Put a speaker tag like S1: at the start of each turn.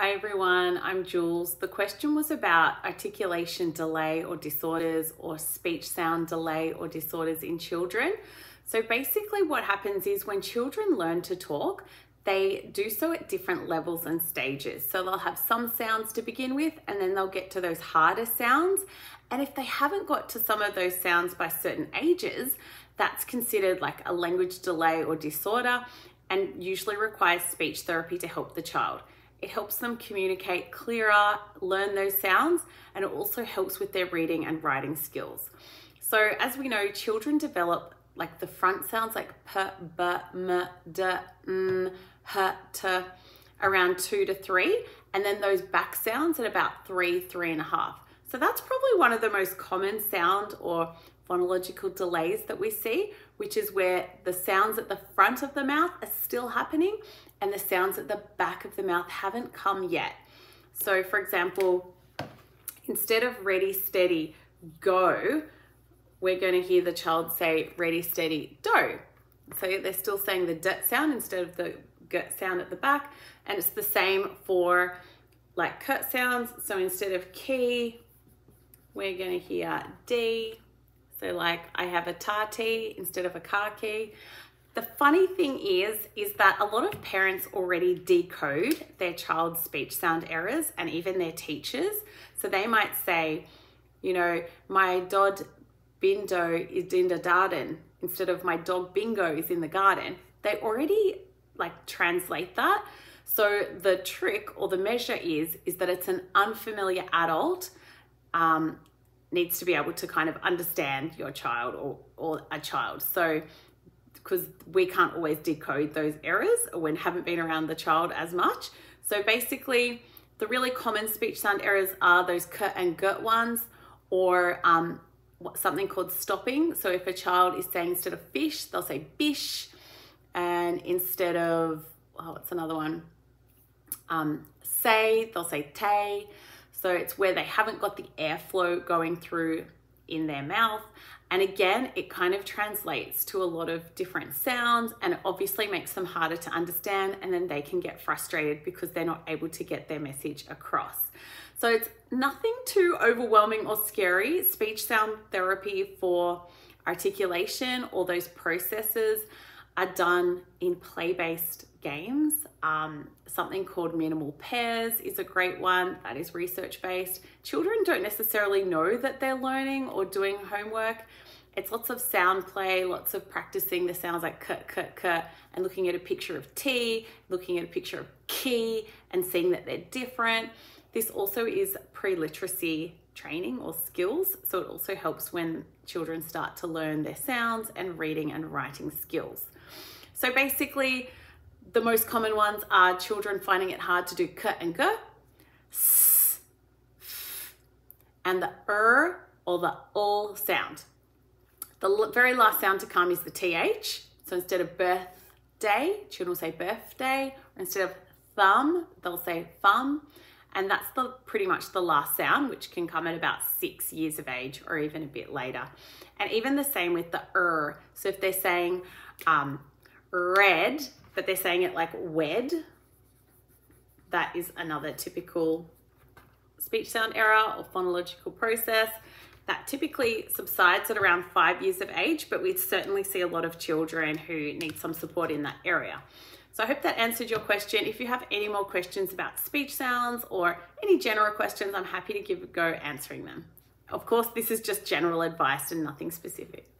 S1: Hi everyone, I'm Jules. The question was about articulation delay or disorders or speech sound delay or disorders in children. So basically what happens is when children learn to talk, they do so at different levels and stages. So they'll have some sounds to begin with and then they'll get to those harder sounds. And if they haven't got to some of those sounds by certain ages, that's considered like a language delay or disorder and usually requires speech therapy to help the child. It helps them communicate clearer, learn those sounds, and it also helps with their reading and writing skills. So, as we know, children develop like the front sounds like p, b, m, d, m, h, t around two to three, and then those back sounds at about three, three and a half. So that's probably one of the most common sound or phonological delays that we see, which is where the sounds at the front of the mouth are still happening and the sounds at the back of the mouth haven't come yet. So, for example, instead of ready, steady, go, we're going to hear the child say ready, steady, do. So they're still saying the d sound instead of the g sound at the back. And it's the same for like curt sounds. So instead of key, we're going to hear D. So like I have a tati instead of a car key. The funny thing is, is that a lot of parents already decode their child's speech sound errors and even their teachers. So they might say, you know, my dog bindo is in the garden instead of my dog bingo is in the garden. They already like translate that. So the trick or the measure is, is that it's an unfamiliar adult um, needs to be able to kind of understand your child or, or a child. So, because we can't always decode those errors when haven't been around the child as much. So basically, the really common speech sound errors are those k and g ones, or um, something called stopping. So if a child is saying instead of fish, they'll say bish, and instead of oh, what's another one? Um, say, they'll say tay. So it's where they haven't got the airflow going through in their mouth. And again, it kind of translates to a lot of different sounds and it obviously makes them harder to understand. And then they can get frustrated because they're not able to get their message across. So it's nothing too overwhelming or scary. Speech sound therapy for articulation, all those processes are done in play based games. Um, something called Minimal Pairs is a great one that is research based. Children don't necessarily know that they're learning or doing homework. It's lots of sound play, lots of practicing the sounds like k, k, k, and looking at a picture of T, looking at a picture of key, and seeing that they're different. This also is pre literacy training or skills, so it also helps when children start to learn their sounds and reading and writing skills. So basically, the most common ones are children finding it hard to do k and g, s, f, and the er or the ul sound. The very last sound to come is the th. So instead of birthday, children will say birthday, instead of thumb, they'll say thumb. And that's the pretty much the last sound, which can come at about six years of age or even a bit later. And even the same with the er. So if they're saying um, red, but they're saying it like wed. That is another typical speech sound error or phonological process that typically subsides at around five years of age, but we certainly see a lot of children who need some support in that area. So I hope that answered your question. If you have any more questions about speech sounds or any general questions, I'm happy to give a go answering them. Of course, this is just general advice and nothing specific.